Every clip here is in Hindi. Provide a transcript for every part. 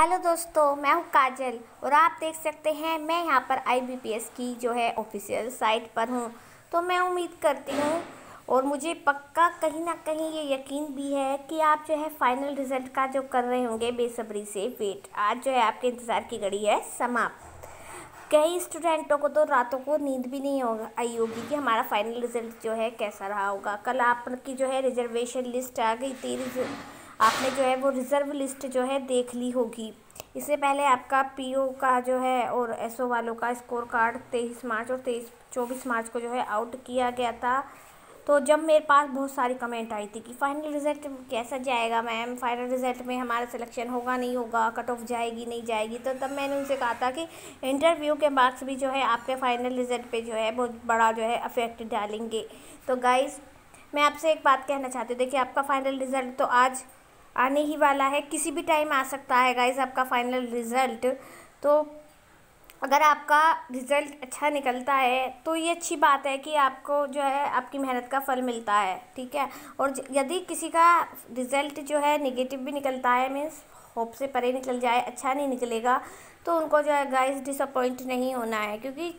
हेलो दोस्तों, मैं हूँ काजल और आप देख सकते हैं मैं यहाँ पर आईबीपीएस की जो है ऑफिशियल साइट पर हूँ। तो मैं उम्मीद करती हूँ और मुझे पक्का कहीं ना कहीं ये यकीन भी है कि आप जो है फाइनल रिज़ल्ट का जो कर रहे होंगे बेसब्री से वेट आज जो है आपके इंतज़ार की घड़ी है समाप्त। कई स्टूडेंटों को तो रातों को नींद भी नहीं होगा आई होगी कि हमारा फाइनल रिज़ल्ट जो है कैसा रहा होगा। कल आपकी जो है रिजर्वेशन लिस्ट आ गई थी आपने जो है वो रिज़र्व लिस्ट जो है देख ली होगी। इससे पहले आपका पीओ का जो है और एसओ वालों का स्कोर कार्ड तेईस मार्च और तेईस, चौबीस मार्च को जो है आउट किया गया था। तो जब मेरे पास बहुत सारी कमेंट आई थी कि फ़ाइनल रिज़ल्ट कैसा जाएगा मैम फ़ाइनल रिज़ल्ट में हमारा सिलेक्शन होगा नहीं होगा? कट ऑफ़ जाएगी, नहीं जाएगी? तो तब मैंने उनसे कहा था कि इंटरव्यू के मार्क्स भी जो है आपके फ़ाइनल रिज़ल्ट पे जो है बहुत बड़ा जो है अफेक्ट डालेंगे। तो गाइज़ मैं आपसे एक बात कहना चाहती हूँ। देखिए, आपका फ़ाइनल रिज़ल्ट तो आज आने ही वाला है। किसी भी टाइम आ सकता है गाइज़ आपका फाइनल रिज़ल्ट तो अगर आपका रिज़ल्ट अच्छा निकलता है तो ये अच्छी बात है कि आपको जो है, आपकी मेहनत का फल मिलता है, ठीक है? और यदि किसी का रिज़ल्ट जो है नेगेटिव भी निकलता है मीन्स होप से परे निकल जाए अच्छा नहीं निकलेगा तो उनको जो है गाइस डिसअपॉइंट नहीं होना है। क्योंकि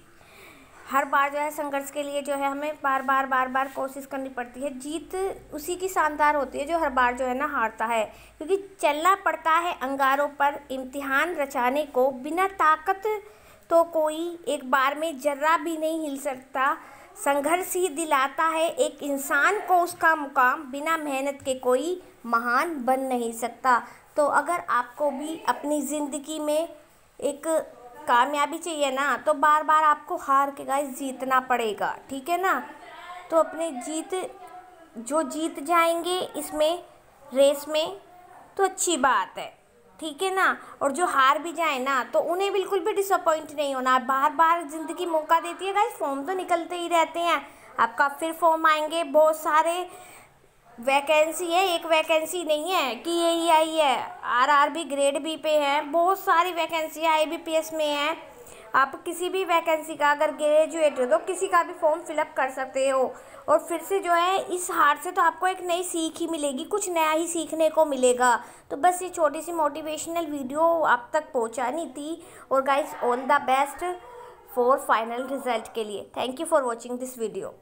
हर बार जो है संघर्ष के लिए जो है हमें बार बार बार बार कोशिश करनी पड़ती है। जीत उसी की शानदार होती है जो हर बार जो है ना हारता है। क्योंकि चलना पड़ता है अंगारों पर इम्तिहान रचाने को, बिना ताकत तो कोई एक बार में जर्रा भी नहीं हिल सकता। संघर्ष ही दिलाता है एक इंसान को उसका मुकाम, बिना मेहनत के कोई महान बन नहीं सकता। तो अगर आपको भी अपनी ज़िंदगी में एक कामयाबी चाहिए ना तो बार बार आपको हार के गाइस जीतना पड़ेगा, ठीक है ना? तो अपने जीत, जो जीत जाएँगे इसमें रेस में तो अच्छी बात है, ठीक है ना? और जो हार भी जाए ना तो उन्हें बिल्कुल भी डिसअपॉइंट नहीं होना। बार बार ज़िंदगी मौका देती है गाइस फॉर्म तो निकलते ही रहते हैं। आपका फिर फॉर्म आएँगे, बहुत सारे वैकेंसी है, एक वैकेंसी नहीं है कि यही आई है आरआरबी ग्रेड बी पे है, बहुत सारी vacancy I B P S में है। आप किसी भी वैकेंसी का अगर ग्रेजुएट हो तो किसी का भी फॉर्म फिलअप कर सकते हो। और फिर से जो है, इस हार से तो आपको एक नई सीख ही मिलेगी, कुछ नया ही सीखने को मिलेगा। तो बस ये छोटी सी मोटिवेशनल वीडियो आप तक पहुंचानी थी। और guys all the best for final result के लिए। Thank you for watching this video